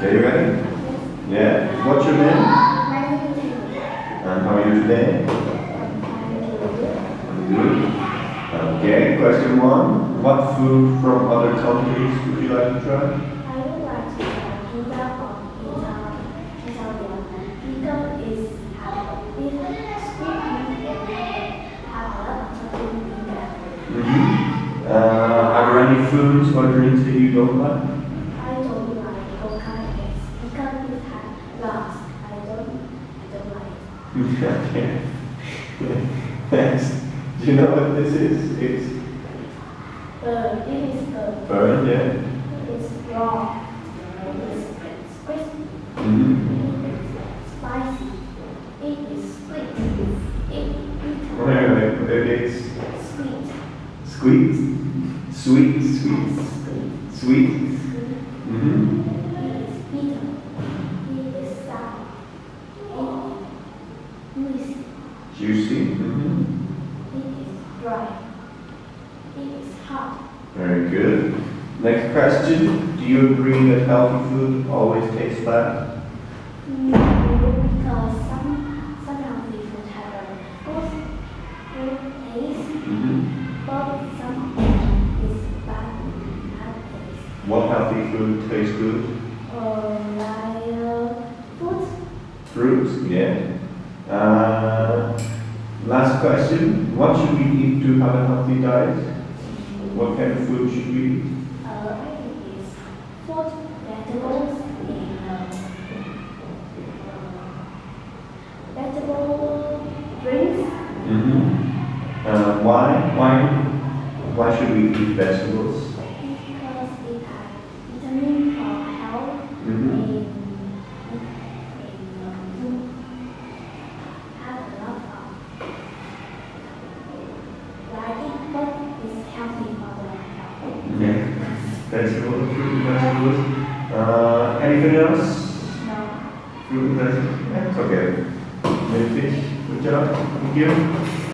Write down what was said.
Okay, you ready? Yeah. What's your name? And how are you today? Okay, question one. What food from other countries would you like to try? Mm-hmm. Uh, are there any foods or drinks that you don't like? I don't like coconut eggs because it has lots. I don't I don't like. okay. Thanks. Do you know what this is? It's Uh, it is uh, burnt, yeah. it is raw. It is crispy. Mm-hmm. It is spicy. It is sweet. It is Wait, wait, wait. It's sweet. sweet, sweet, sweet, Sweet. sweet. Sweet. Mm-hmm. Juicy. Mm-hmm. It is dry. It is hot. Very good. Next question. Do you agree that healthy food always tastes bad? No, because some some healthy food have a good good taste, Mm-hmm. but some is bad bad taste. What healthy food tastes good? Or like uh, fruit. Fruits, yeah. Uh, last question. What should we eat to have a healthy diet? What kind of food should we eat? Uh, I think is fruit, vegetables, and uh, vegetable drinks. Mm-hmm. Uh, why? Why? Why should we eat vegetables? Because it has vitamin for health Mm-hmm. and, and um, have a lot of like it, but it's healthy for the health. Yeah. Vegetables, fruit and vegetables. Uh, anything else? No. Fruit and vegetables? Yeah, it's okay. Maybe fish. Good job. Thank you.